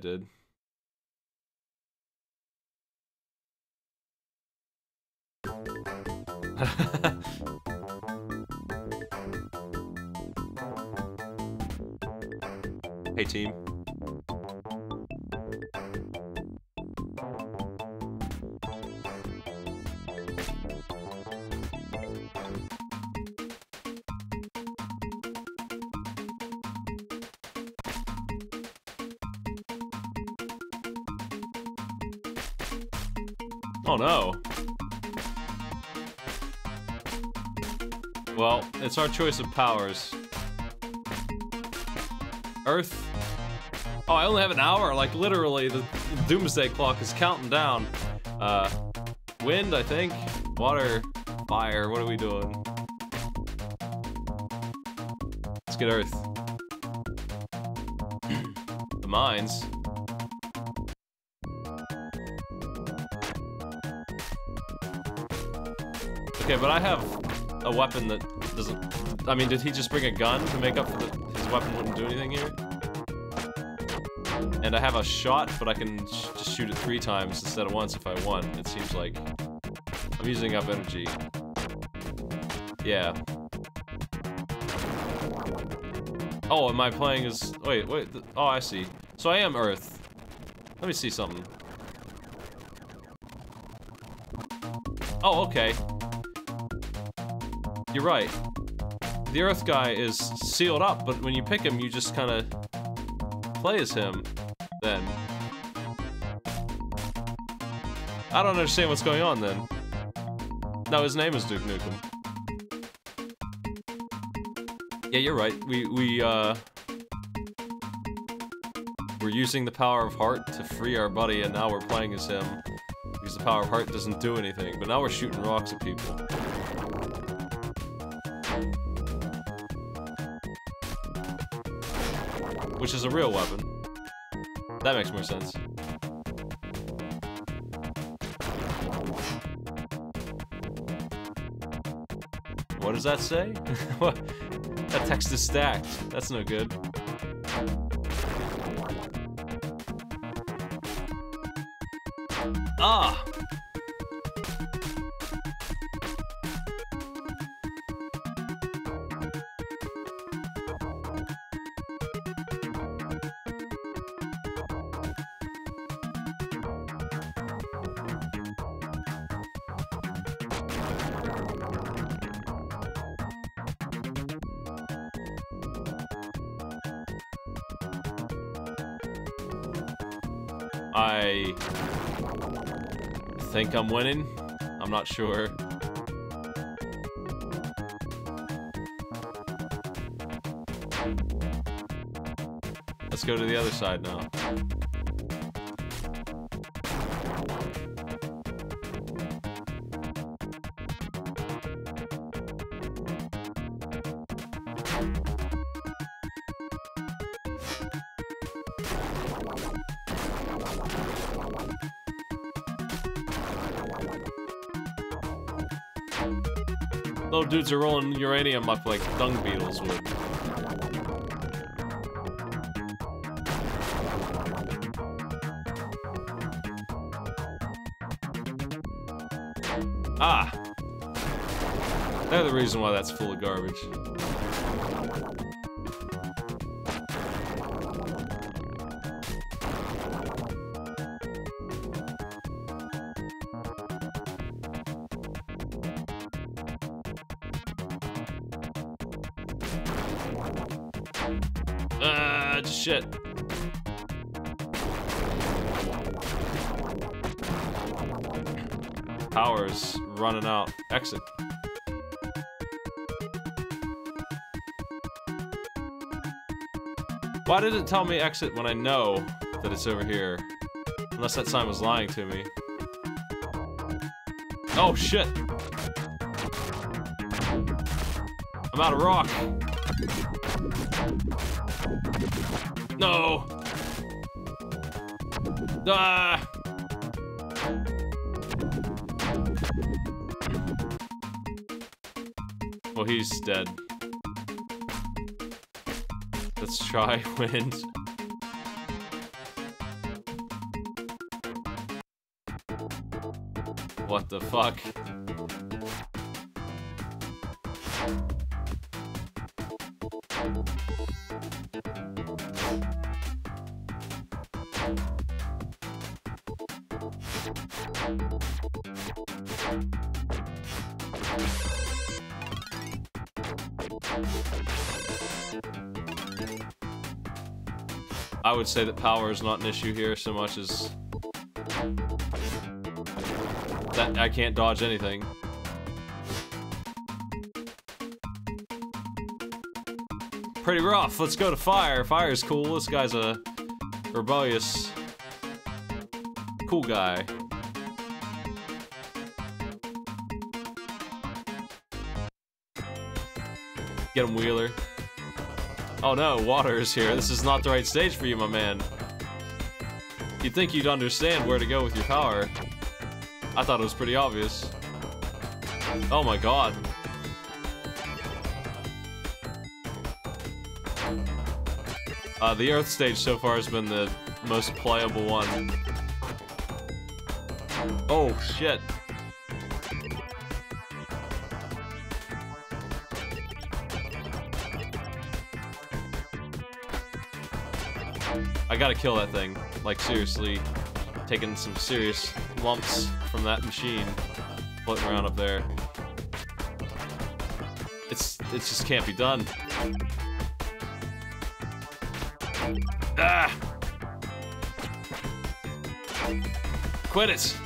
did. hey team. Oh no. Well, it's our choice of powers. Earth. Oh, I only have an hour. Like, literally, the doomsday clock is counting down. Uh, wind, I think. Water. Fire. What are we doing? Let's get Earth. the mines. Okay, but I have a weapon that doesn't... I mean, did he just bring a gun to make up for the... His weapon wouldn't do anything here? And I have a shot, but I can sh just shoot it three times instead of once if I want. It seems like I'm using up energy. Yeah. Oh, am I playing as... Wait, wait. Oh, I see. So I am Earth. Let me see something. Oh, okay. You're right. The Earth guy is sealed up, but when you pick him, you just kind of play as him, then. I don't understand what's going on, then. No, his name is Duke Nukem. Yeah, you're right. We, we, uh... We're using the power of heart to free our buddy, and now we're playing as him. Because the power of heart doesn't do anything, but now we're shooting rocks at people. Which is a real weapon. That makes more sense. What does that say? that text is stacked. That's no good. Ah! Think I'm winning. I'm not sure. Let's go to the other side now. Dudes are rolling uranium up like dung beetles would. Ah! They're the reason why that's full of garbage. Running out. Exit. Why did it tell me exit when I know that it's over here? Unless that sign was lying to me. Oh, shit! I'm out of rock! No! Ah! He's dead. Let's try wind. What the fuck? I would say that power is not an issue here so much as that I can't dodge anything. Pretty rough. Let's go to fire. Fire's cool. This guy's a rebellious cool guy. Get him, Wheeler. Oh no, water is here. This is not the right stage for you, my man. You'd think you'd understand where to go with your power. I thought it was pretty obvious. Oh my god. Uh, the Earth stage so far has been the most playable one. Oh, shit. Gotta kill that thing. Like, seriously. Taking some serious lumps from that machine floating around up there. It's, it just can't be done. Ah! Quit it!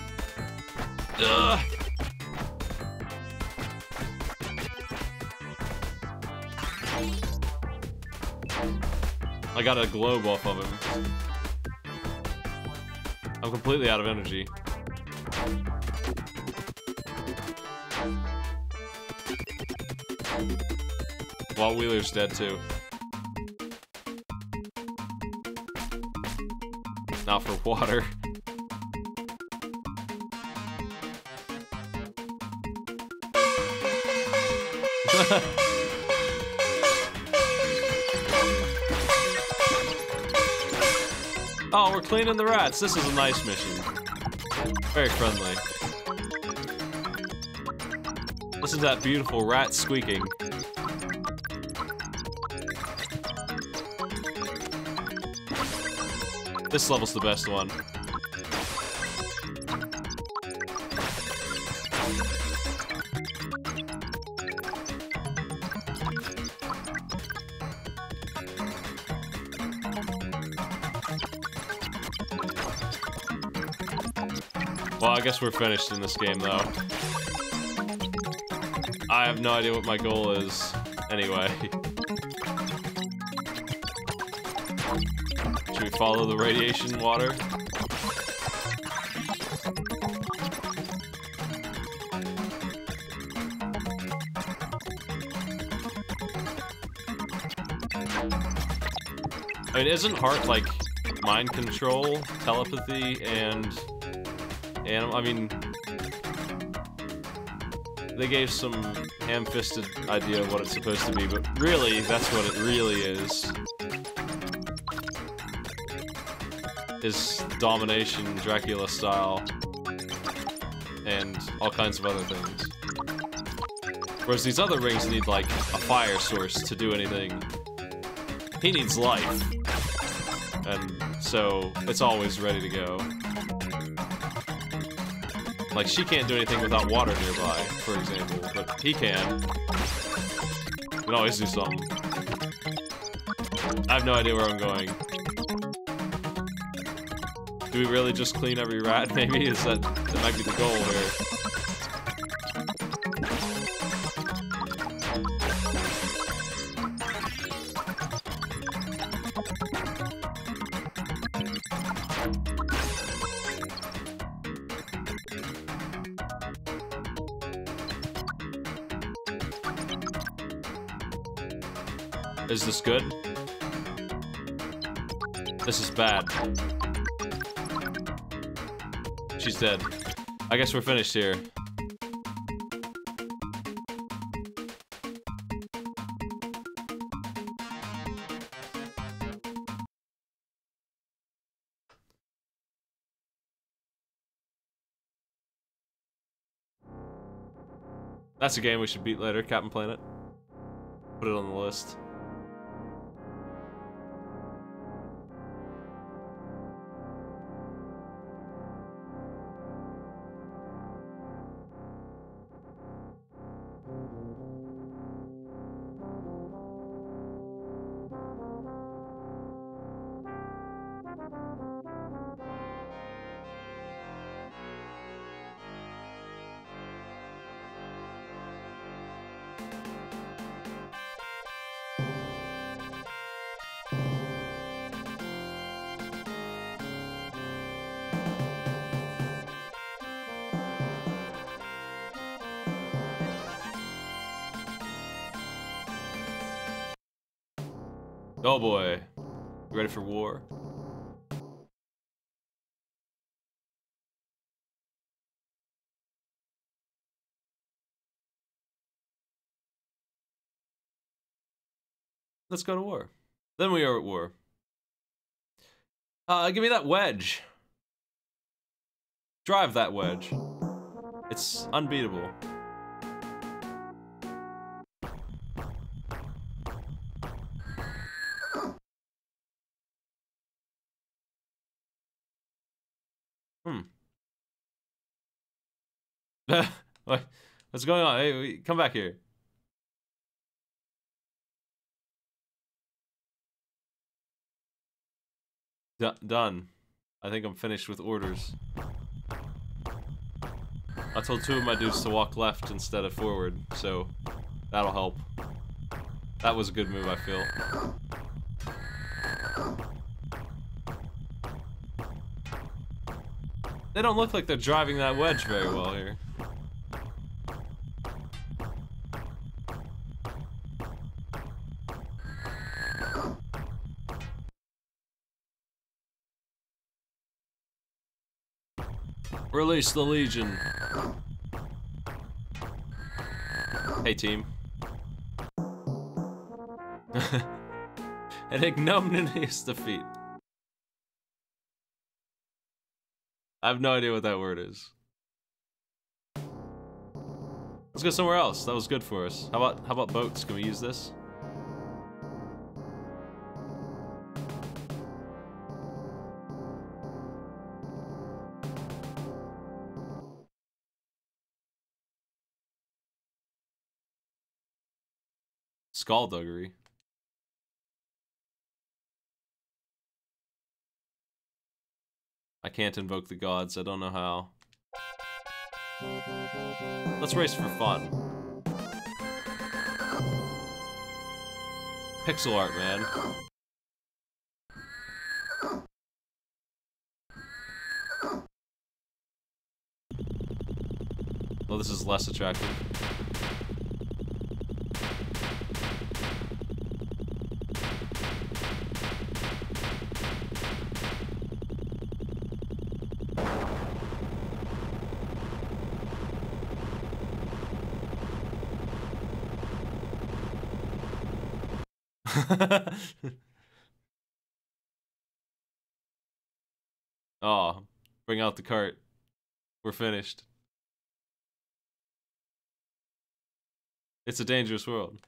Ugh! Got a globe off of him. I'm completely out of energy. Walt Wheeler's dead too. Not for water. oh, we're cleaning the rats. This is a nice mission. Very friendly. Listen to that beautiful rat squeaking. This level's the best one. Guess we're finished in this game, though. I have no idea what my goal is, anyway. Should we follow the radiation water? I mean, isn't heart like mind control, telepathy, and and I mean, they gave some ham-fisted idea of what it's supposed to be, but really, that's what it really is. Is domination, Dracula style, and all kinds of other things. Whereas these other rings need, like, a fire source to do anything. He needs life. And so, it's always ready to go. Like, she can't do anything without water nearby, for example, but he can. He can always do something. I have no idea where I'm going. Do we really just clean every rat, maybe? Is that, that might be the goal here. Bad. She's dead. I guess we're finished here. That's a game we should beat later, Captain Planet. Put it on the list. Let's go to war. Then we are at war. Uh, give me that wedge. Drive that wedge. It's unbeatable. Hmm. what? What's going on? Hey, come back here. D done. I think I'm finished with orders. I told two of my dudes to walk left instead of forward, so that'll help. That was a good move, I feel. They don't look like they're driving that wedge very well here. Release the Legion. Hey, team. An ignominious defeat. I have no idea what that word is. Let's go somewhere else. That was good for us. How about how about boats? Can we use this? Skullduggery. I can't invoke the gods. I don't know how. Let's race for fun. Pixel art, man. Well, this is less attractive. oh, bring out the cart. We're finished. It's a dangerous world.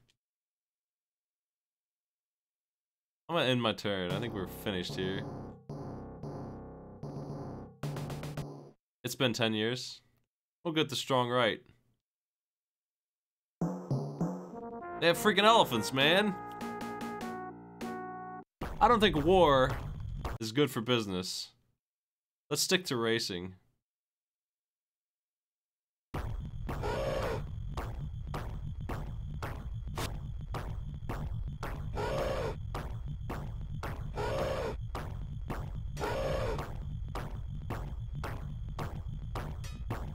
I'm gonna end my turn. I think we're finished here. It's been 10 years. We'll get the strong right. They have freaking elephants, man. I don't think war is good for business. Let's stick to racing.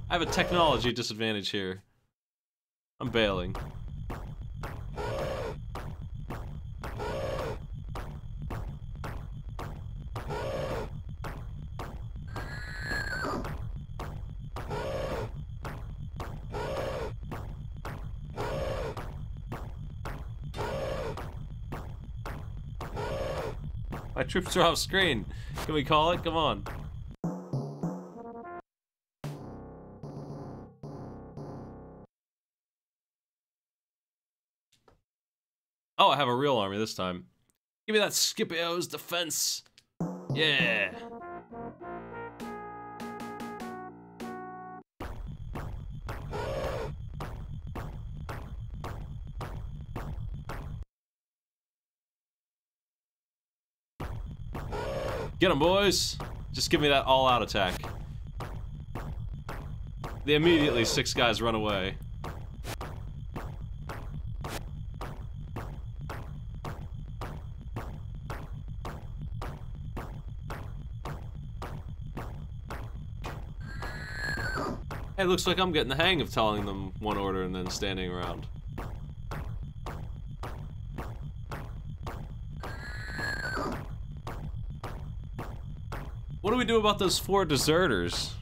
I have a technology disadvantage here. I'm bailing. Troops are off screen. Can we call it? Come on. Oh, I have a real army this time. Give me that Scipio's defense. Yeah. Get them, boys! Just give me that all-out attack. They immediately six guys run away. Hey, looks like I'm getting the hang of telling them one order and then standing around. What do we do about those four deserters?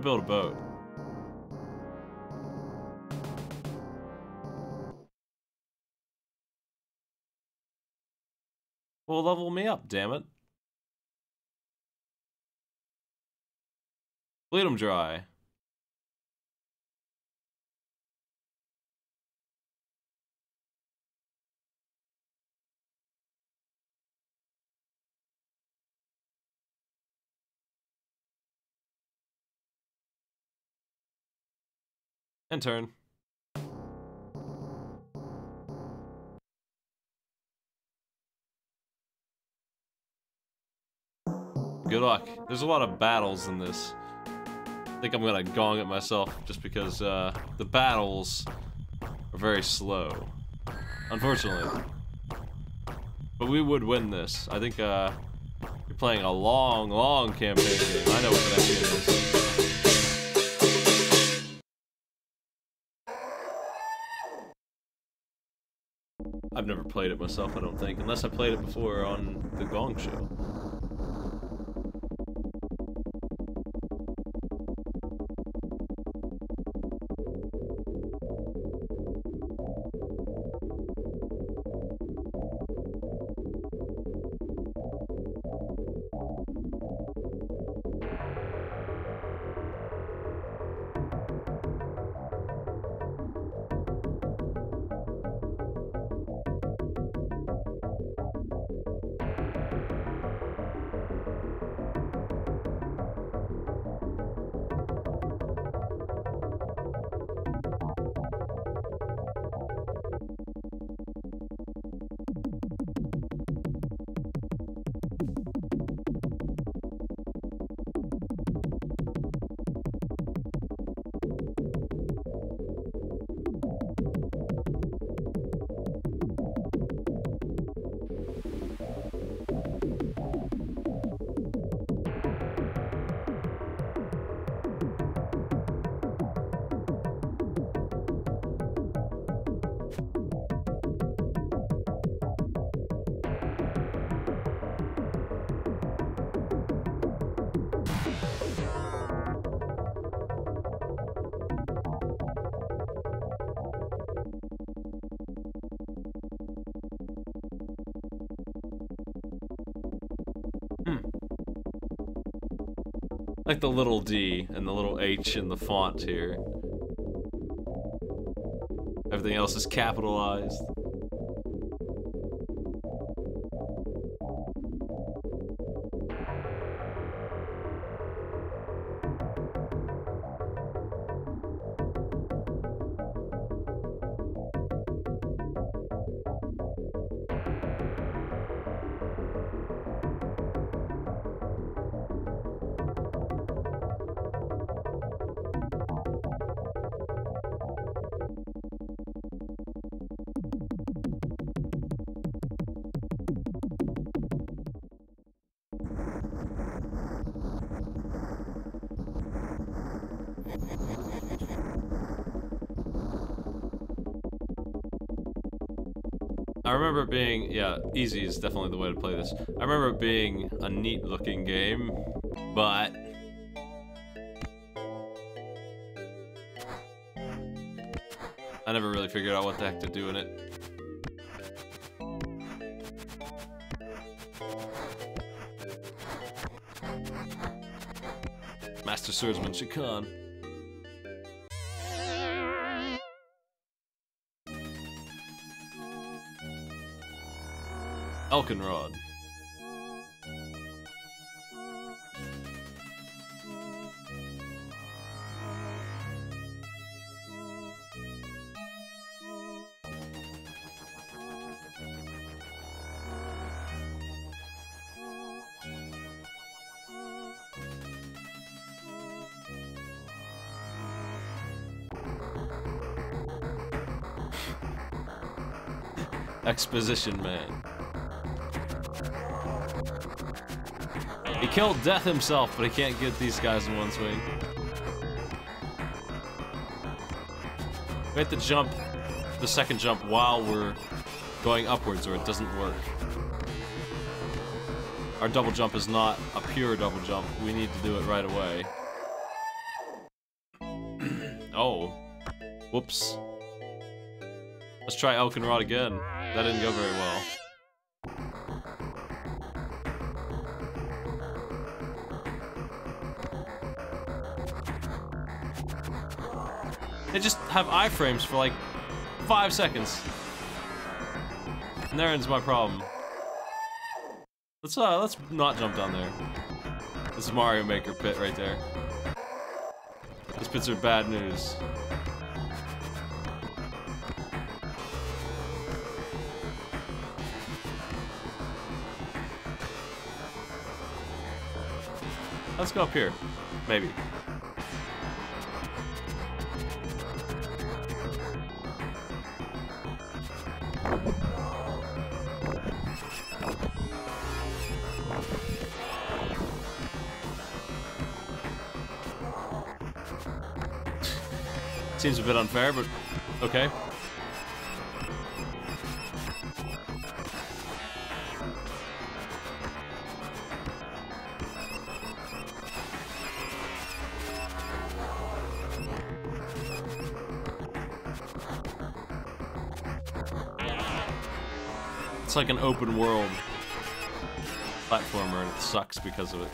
To build a boat. Well, level me up, damn it. Bleed them dry. And turn. Good luck. There's a lot of battles in this. I think I'm gonna gong it myself just because uh, the battles are very slow. Unfortunately. But we would win this. I think uh, you're playing a long, long campaign game. I know what that game is. I've never played it myself, I don't think, unless I played it before on the Gong Show. Like the little D and the little H in the font here. Everything else is capitalized. I remember it being, yeah, easy is definitely the way to play this. I remember it being a neat looking game, but I never really figured out what the heck to do in it. Master Swordsman Chakan. Elkenrod. Exposition Man. Killed Death himself, but he can't get these guys in one swing. We have to jump the second jump while we're going upwards or it doesn't work. Our double jump is not a pure double jump. We need to do it right away. oh. Whoops. Let's try Elkenrod again. That didn't go very well. Have iframes for like five seconds. And there ends my problem. Let's uh let's not jump down there. This is Mario Maker pit right there. These pits are bad news. Let's go up here. Maybe. A bit unfair, but okay. It's like an open world platformer and it sucks because of it.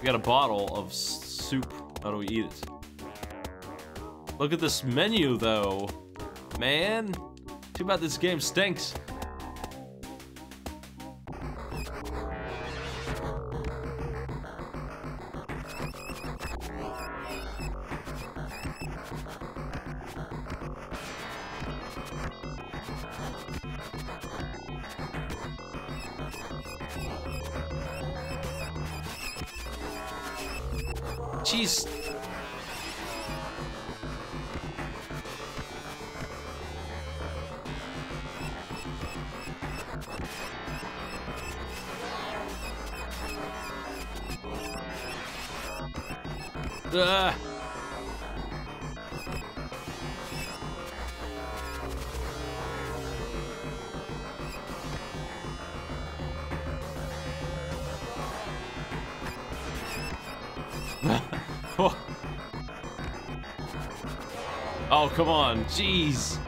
We got a bottle of soup. How do we eat it? Look at this menu though. Man, too bad this game stinks. Jeez. Come on. Jeez.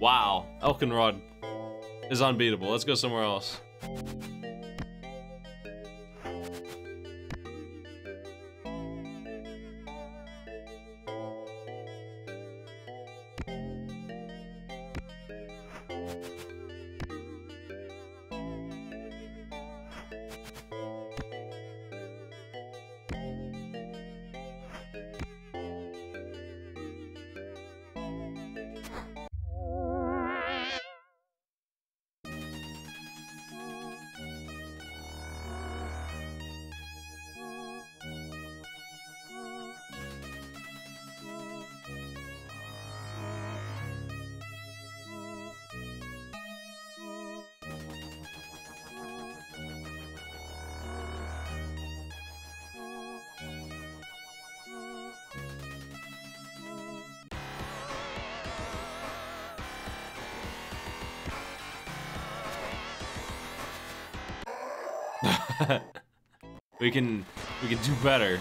Wow. Elkenrod is unbeatable. Let's go somewhere else. we can we can do better.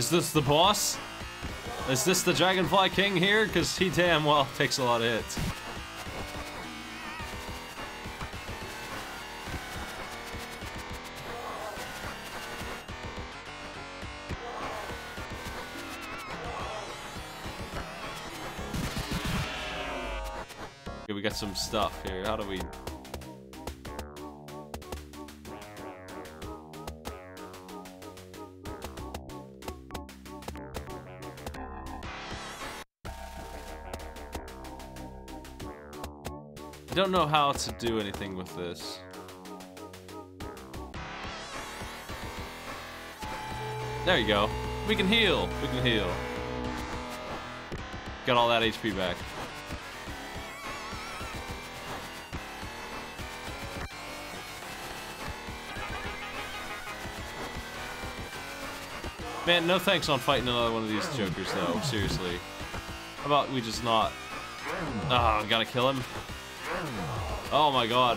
Is this the boss? Is this the Dragonfly King here? Because he damn well takes a lot of hits. Okay, we got some stuff here. How do we don't know how to do anything with this. There you go. We can heal. We can heal. Got all that HP back. Man, no thanks on fighting another one of these jokers, though. Seriously. How about we just not... Ah, oh, gotta kill him. Oh my god.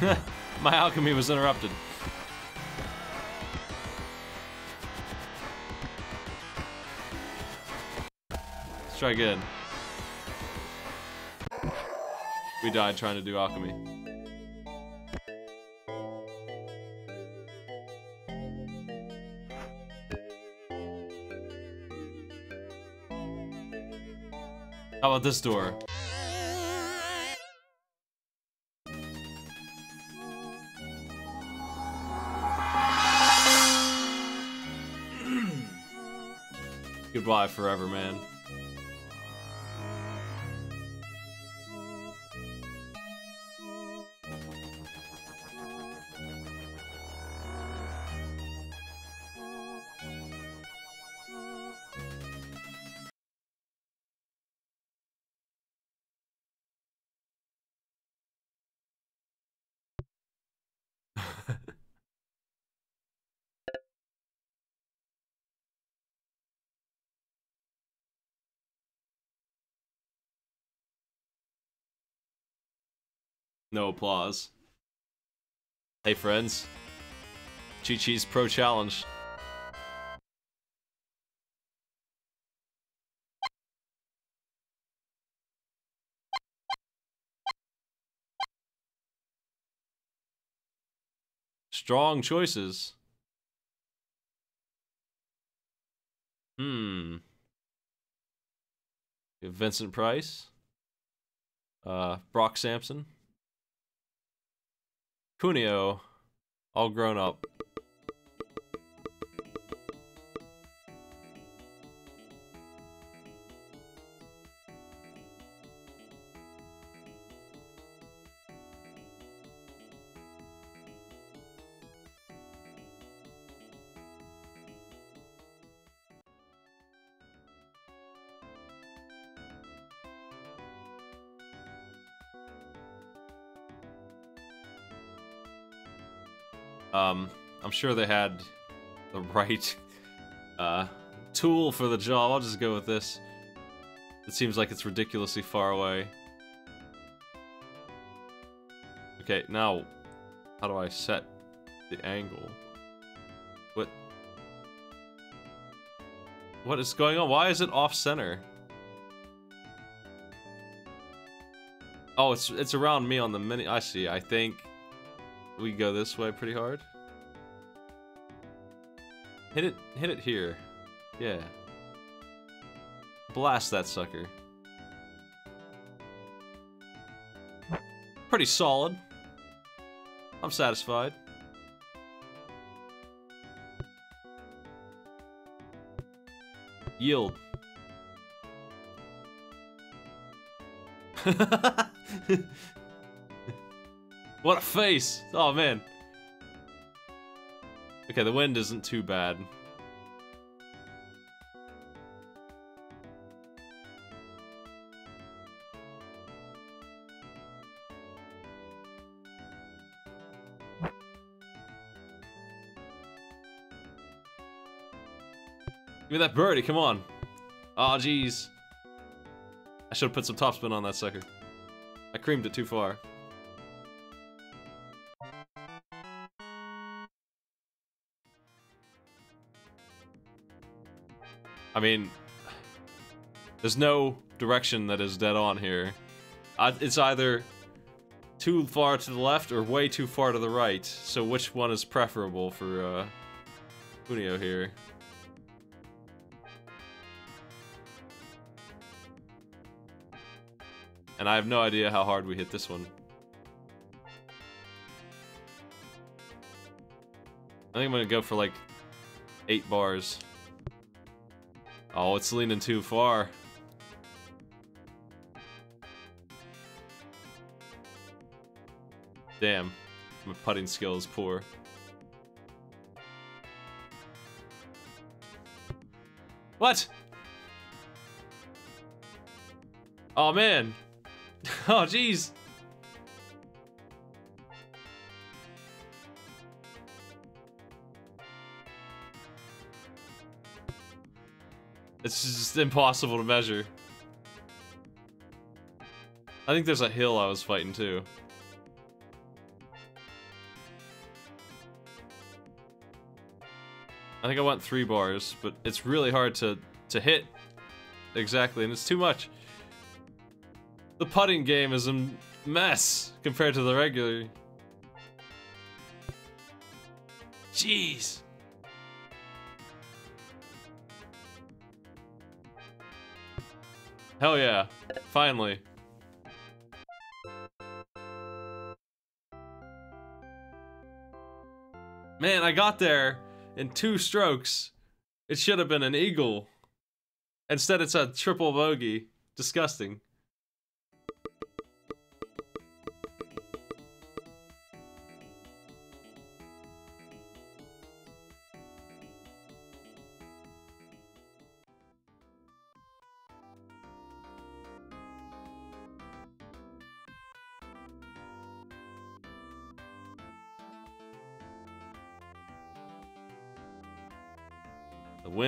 my alchemy was interrupted. Let's try again. We died trying to do alchemy. How about this door? Goodbye forever, man. No applause. Hey friends. Chi Chi's Pro Challenge. Strong choices. Hmm. Vincent Price. Uh, Brock Sampson. Kunio, all grown up. Um, I'm sure they had the right uh, tool for the job. I'll just go with this. It seems like it's ridiculously far away. Okay, now, how do I set the angle? What? What is going on? Why is it off-center? Oh, it's it's around me on the mini. I see. I think we go this way pretty hard. Hit it, hit it here. Yeah. Blast that sucker. Pretty solid. I'm satisfied. Yield. what a face! Oh man. Okay, the wind isn't too bad. Give me that birdie, come on. Aw, oh, jeez. I should have put some topspin on that sucker. I creamed it too far. I mean, there's no direction that is dead on here. I, it's either too far to the left or way too far to the right. So which one is preferable for uh, Kunio here? And I have no idea how hard we hit this one. I think I'm gonna go for like eight bars. Oh, it's leaning too far. Damn, my putting skill is poor. What? Oh man, oh, jeez. It's just impossible to measure. I think there's a hill I was fighting too. I think I want three bars, but it's really hard to, to hit exactly, and it's too much. The putting game is a mess compared to the regular. Jeez. Hell yeah. Finally. Man, I got there in two strokes. It should have been an eagle. Instead, it's a triple bogey. Disgusting.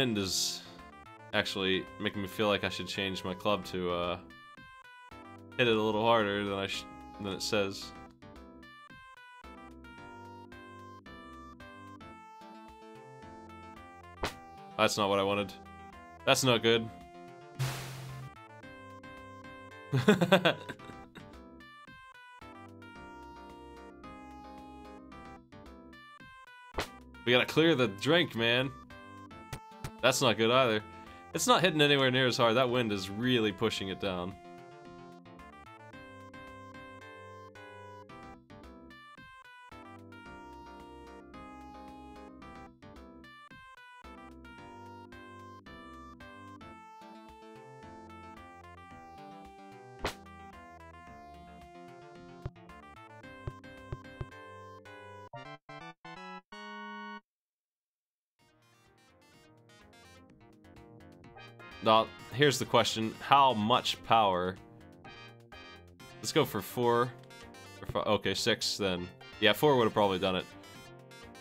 Wind is actually making me feel like I should change my club to uh, hit it a little harder than I than it says. That's not what I wanted. That's not good. we gotta clear the drink, man. That's not good either. It's not hitting anywhere near as hard. That wind is really pushing it down. Now, here's the question. How much power? Let's go for four. Okay, six then. Yeah, four would have probably done it.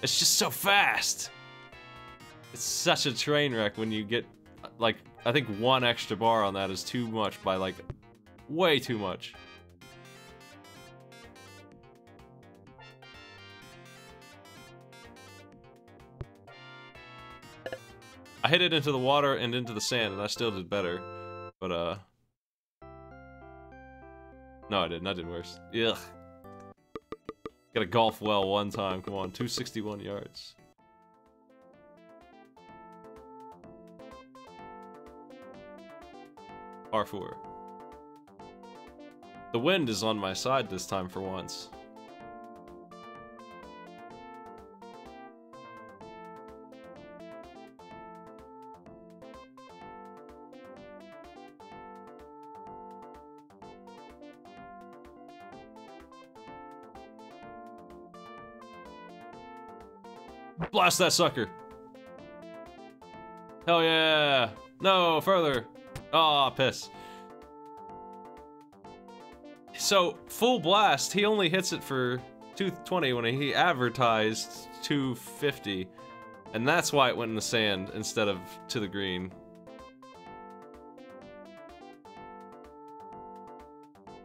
It's just so fast! It's such a train wreck when you get, like, I think one extra bar on that is too much by, like, way too much. I hit it into the water and into the sand, and I still did better. But, uh... No, I didn't. I did worse. Ugh. Got a golf well one time. Come on, 261 yards. R4. The wind is on my side this time for once. Blast that sucker. Hell yeah. No, further. Aw, oh, piss. So, full blast, he only hits it for 220 when he advertised 250. And that's why it went in the sand instead of to the green.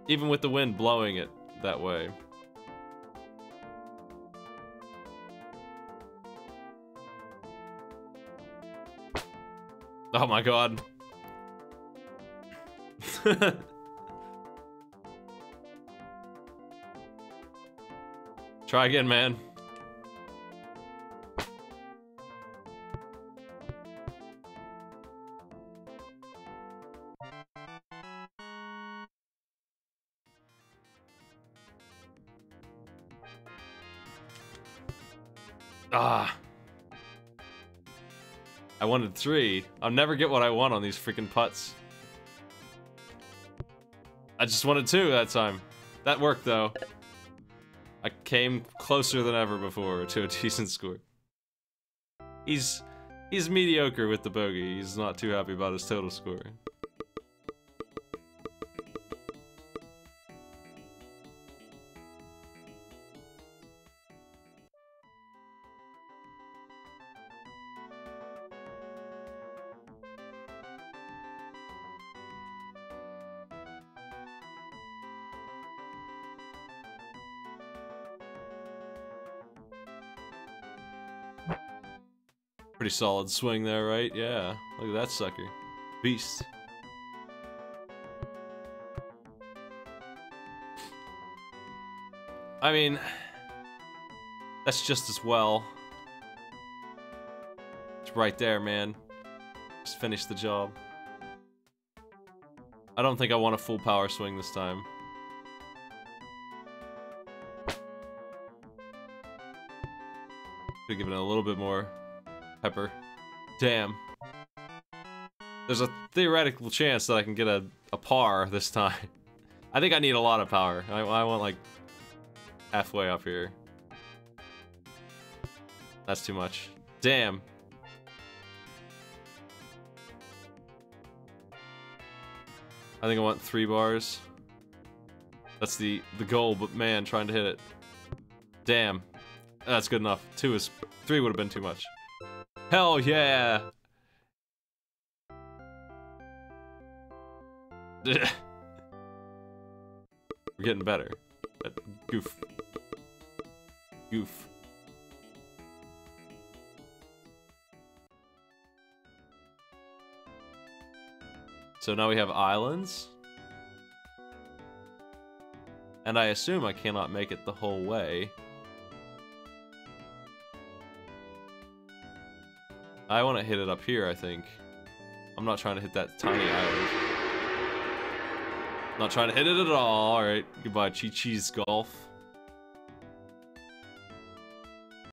Even with the wind blowing it that way. Oh my god. Try again, man. I wanted three. I'll never get what I want on these freaking putts. I just wanted two that time. That worked, though. I came closer than ever before to a decent score. He's he's mediocre with the bogey. He's not too happy about his total score. Solid swing there, right? Yeah. Look at that sucker. Beast. I mean, that's just as well. It's right there, man. Just finish the job. I don't think I want a full power swing this time. Could give it a little bit more. Pepper. Damn. There's a theoretical chance that I can get a, a par this time. I think I need a lot of power. I, I want like halfway up here. That's too much. Damn. I think I want three bars. That's the, the goal, but man, trying to hit it. Damn. That's good enough. Two is... Three would have been too much. Hell yeah! We're getting better. Goof. Goof. So now we have islands. And I assume I cannot make it the whole way. I want to hit it up here, I think. I'm not trying to hit that tiny island. Not trying to hit it at all. Alright, goodbye, Chi Chi's Golf.